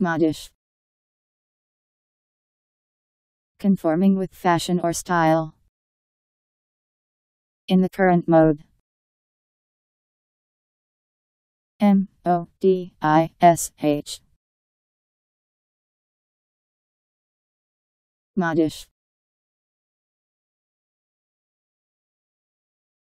Modish. Conforming with fashion or style. In the current mode. M O D I S H. Modish.